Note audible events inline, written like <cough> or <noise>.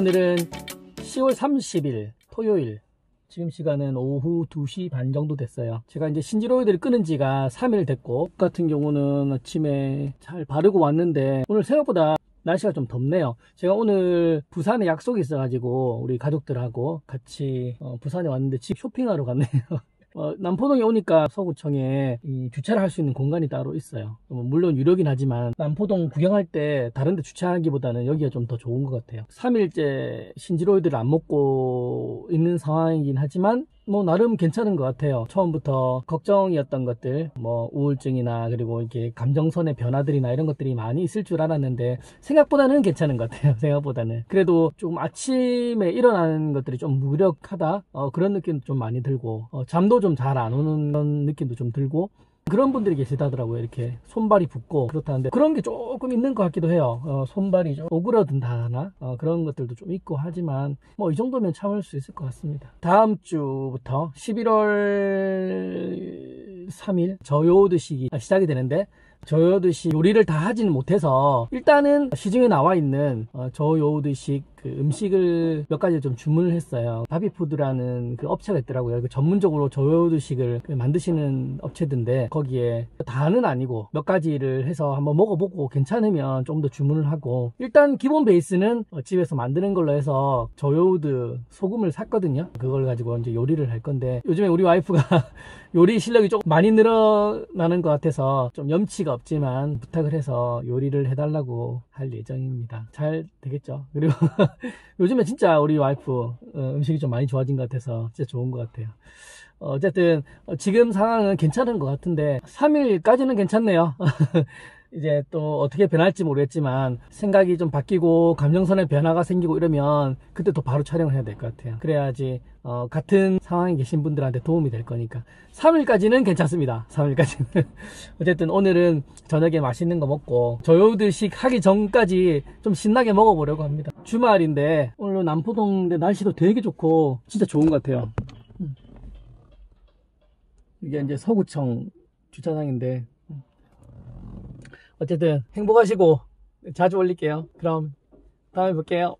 오늘은 10월 30일 토요일. 지금 시간은 오후 2시 반 정도 됐어요. 제가 이제 신지로이드를 끊은 지가 3일 됐고 같은 경우는 아침에 잘 바르고 왔는데 오늘 생각보다 날씨가 좀 덥네요. 제가 오늘 부산에 약속이 있어 가지고 우리 가족들하고 같이 어, 부산에 왔는데 집 쇼핑하러 갔네요 <laughs> 어, 남포동에 오니까 서구청에 주차를 할 수 있는 공간이 따로 있어요. 뭐 물론 유료긴 하지만 남포동 구경할 때 다른 데 주차하기보다는 여기가 좀 더 좋은 것 같아요. 3일째 신지로이드를 안 먹고 있는 상황이긴 하지만 뭐 나름 괜찮은 것 같아요. 처음부터 걱정이었던 것들, 뭐 우울증이나 그리고 이게 감정선의 변화들이나 이런 것들이 많이 있을 줄 알았는데 생각보다는 괜찮은 것 같아요. <laughs> 생각보다는 그래도 조금 아침에 일어나는 것들이 좀 무력하다 어, 그런 느낌도 좀 많이 들고 어, 잠도 좀 잘 안 오는 느낌도 좀 들고 그런 분들이 계시다더라고요. 이렇게 손발이 붓고 그렇다는데 그런 게 조금 있는 것 같기도 해요. 어, 손발이 좀 오그러든다 하나 어, 그런 것들도 좀 있고 하지만 뭐 이 정도면 참을 수 있을 것 같습니다. 다음 주부터 11월 3일 저요드식이 시작이 되는데 저요드식 요리를 다 하지는 못해서 일단은 시중에 나와 있는 어, 저요드식 그 음식을 몇 가지 좀 주문을 했어요. 바비푸드라는 그 업체가 있더라고요. 그 전문적으로 저요드식을 만드시는 업체인데 거기에 다는 아니고 몇 가지를 해서 한번 먹어보고 괜찮으면 좀 더 주문을 하고 일단 기본 베이스는 어, 집에서 만드는 걸로 해서 저요드 소금을 샀거든요. 그걸 가지고 이제 요리를 할 건데 요즘에 우리 와이프가 <laughs> 요리 실력이 조금 많이 늘어나는 것 같아서 좀 염치가 없지만 부탁을 해서 요리를 해달라고 할 예정입니다. 잘 되겠죠? 그리고 <laughs> 요즘에 진짜 우리 와이프 어, 음식이 좀 많이 좋아진 것 같아서 진짜 좋은 것 같아요. 어, 어쨌든 지금 상황은 괜찮은 것 같은데 3일까지는 괜찮네요. <laughs> 이제 또 어떻게 변할지 모르겠지만 생각이 좀 바뀌고 감정선의 변화가 생기고 이러면 그때 또 바로 촬영을 해야 될 것 같아요. 그래야지 어, 같은 상황에 계신 분들한테 도움이 될 거니까. 3일까지는 괜찮습니다. 3일까지는. <laughs> 어쨌든 오늘은 저녁에 맛있는 거 먹고 저요드식 하기 전까지 좀 신나게 먹어보려고 합니다. 주말인데 오늘 남포동인데 날씨도 되게 좋고 진짜 좋은 것 같아요. 음. 이게 이제 서구청 주차장인데 어쨌든 행복하시고 자주 올릴게요. 그럼 다음에 볼게요.